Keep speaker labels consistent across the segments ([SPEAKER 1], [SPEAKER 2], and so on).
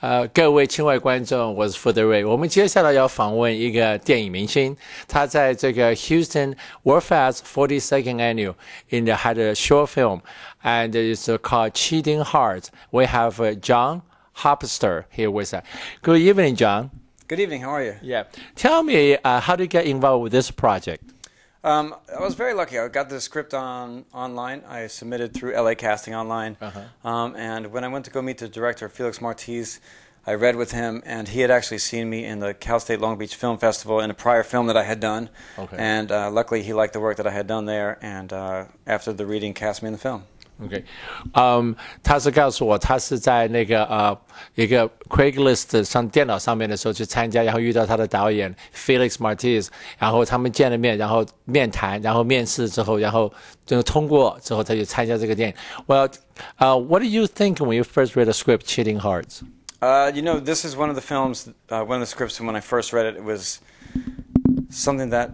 [SPEAKER 1] 呃，各位亲爱观众，我是傅德瑞。我们接下来要访问一个电影明星，他在这个 Houston Worldfest 42nd Annual in the had a short film and it's called Cheating Heart. We have uh, John Harpster here with us. Good evening, John.
[SPEAKER 2] Good evening. How are you?
[SPEAKER 1] Yeah. Tell me uh, how to get involved with this project.
[SPEAKER 2] Um, I was very lucky. I got the script on online. I submitted through LA Casting Online.
[SPEAKER 1] Uh-huh.
[SPEAKER 2] Um, and when I went to go meet the director, Felix Martiz, I read with him, and he had actually seen me in the Cal State Long Beach Film Festival in a prior film that I had done.
[SPEAKER 1] Okay.
[SPEAKER 2] And uh, luckily, he liked the work that I had done there. And uh, after the reading, cast me in the film.
[SPEAKER 1] OK，嗯，他是告诉我，他是在那个呃一个 Craigslist 上电脑上面的时候去参加，然后遇到他的导演 Felix Martinez，然后他们见了面，然后面谈，然后面试之后，然后就通过之后，他就参加这个电影。Well, uh, what did you think when you first read the script, Cheating Hearts?
[SPEAKER 2] Uh, you know, this is one of the films, uh, one of the scripts, and when I first read it, it was something that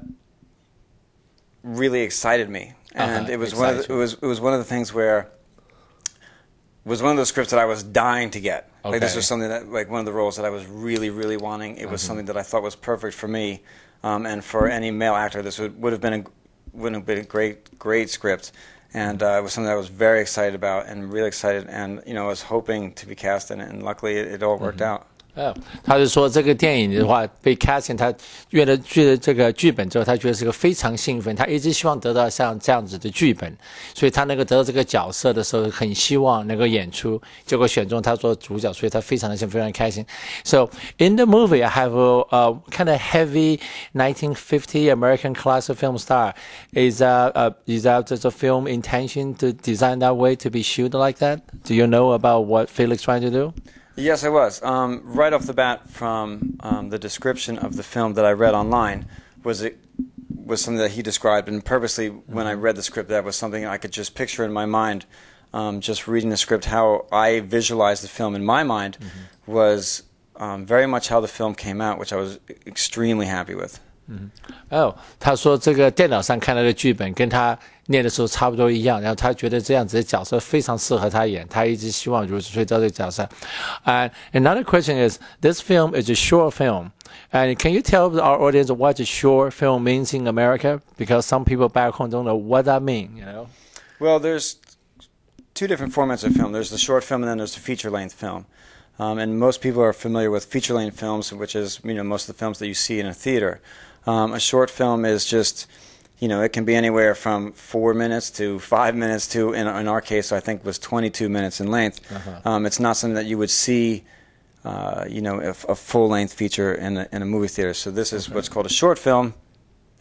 [SPEAKER 2] really excited me. And
[SPEAKER 1] Uh-huh,
[SPEAKER 2] it was one of the, it was it was one of the things where it was one of those scripts that I was dying to get. Like this
[SPEAKER 1] Okay.
[SPEAKER 2] was something that like one of the roles that I was really really wanting. It was
[SPEAKER 1] Mm-hmm.
[SPEAKER 2] something that I thought was perfect for me, um, and for any male actor, this would would have been a would have been a great great script. And uh, it was something that I was very excited about and really excited, and you know I was hoping to be cast in it, and luckily it, it all worked
[SPEAKER 1] Mm-hmm.
[SPEAKER 2] out.
[SPEAKER 1] 呃，他是说这个电影的话被 casting，他阅了阅了这个剧本之后，他觉得是个非常兴奋，他一直希望得到像这样子的剧本，所以他能够得到这个角色的时候，很希望能够演出，结果选中他做主角，所以他非常的兴奋，非常开心。So in the movie, I have a, a kind of heavy 1950 American classic film star. Is that uh, is that the film intention to design that way to be shoot like that? Do you know about what Felix trying to do?
[SPEAKER 2] Yes, I was. Um, right off the bat, from um, the description of the film that I read online, was it was something that he described, and purposely, when I read the script, that was something I could just picture in my mind. Um, just reading the script, how I visualized the film in my mind was um, very much how the film came out, which I was extremely happy with.
[SPEAKER 1] 哦，他说这个电脑上看到的剧本跟他念的时候差不多一样，然后他觉得这样子的角色非常适合他演，他一直希望如此，所以到这个角色。And another question is, this film is a short film, and can you tell our audience what a short film means in America? Because some people back home don't know what that means. You know.
[SPEAKER 2] Well, there's two different formats of film. There's the short film, and then there's the feature-length film. Um, and most people are familiar with feature-length films, which is you know most of the films that you see in a theater. Um, a short film is just you know it can be anywhere from four minutes to five minutes to in, in our case I think was 22 minutes in length. Um, it's not something that you would see. Uh, you know, a, a full-length feature in a, in a movie theater. So this is what's called a short film,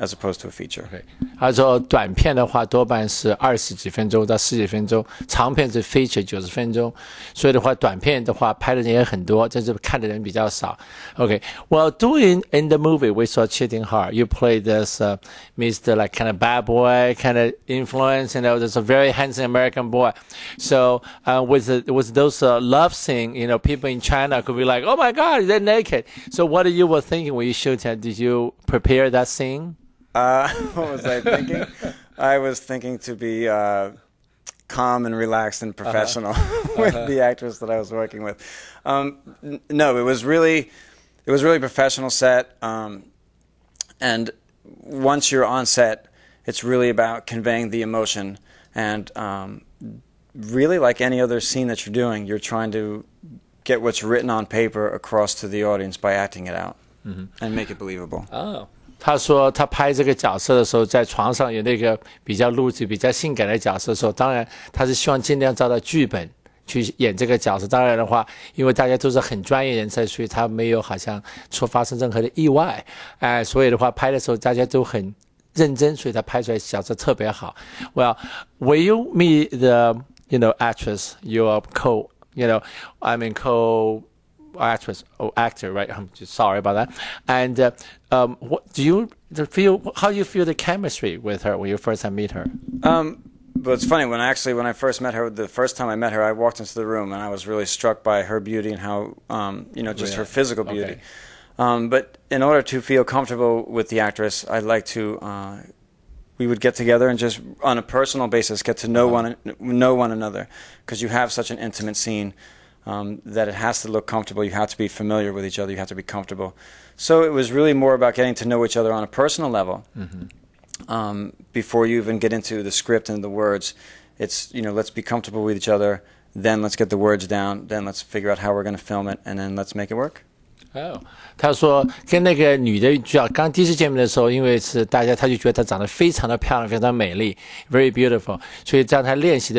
[SPEAKER 2] as opposed to a feature.
[SPEAKER 1] 对，他说短片的话多半是二十几分钟到十几分钟，长片是 feature 九十分钟，所以的话短片的话拍的人也很多，但是看的人比较少。OK，well、doing in the movie we saw Cheating Heart, you played this uh, Mr. like kind of bad boy, kind of influence, you know, there's a very handsome American boy. So uh, with the, with those uh, love scene, you know, people in China could be like, oh my God, they're naked. So what you were thinking when you shoot it? Did you prepare that scene?
[SPEAKER 2] Uh, what was I thinking? I was thinking to be uh, calm and relaxed and professional with the actress that I was working with. Um, n- no, it was really, it was really professional set. Um, and once you're on set, it's really about conveying the emotion. And um, really, like any other scene that you're doing, you're trying to get what's written on paper across to the audience by acting it out and make it believable.
[SPEAKER 1] 哦，他说他拍这个角色的时候，在床上有那个比较露质、比较性感的角色的时候，当然他是希望尽量照到剧本去演这个角色。当然的话，因为大家都是很专业人才，所以他没有好像出发生任何的意外，哎，所以的话拍的时候大家都很认真，所以他拍出来角色特别好。Well, will you meet the you know actress your co you know I mean co actress or actor, right? I'm just sorry about that. And uh, um, what do you feel? How do you feel the chemistry with her when you first meet her?
[SPEAKER 2] Um, but it's funny when I actually when I first met her, the first time I met her, I walked into the room and I was really struck by her beauty and how um, you know just her physical beauty.
[SPEAKER 1] Okay.
[SPEAKER 2] Um, but in order to feel comfortable with the actress, I'd like to. Uh, we would get together and just on a personal basis get to know one know one another because you have such an intimate scene um, that it has to look comfortable. You have to be familiar with each other. You have to be comfortable. So it was really more about getting to know each other on a personal level um, before you even get into the script and the words. It's you know let's be comfortable with each other. Then let's get the words down. Then let's figure out how we're going to film it, and then let's make it work.
[SPEAKER 1] 哦，他说跟那个女的主要刚第一次见面的时候，因为是大家，他就觉得她长得非常的漂亮，非常美丽，very beautiful，所以在他练习的。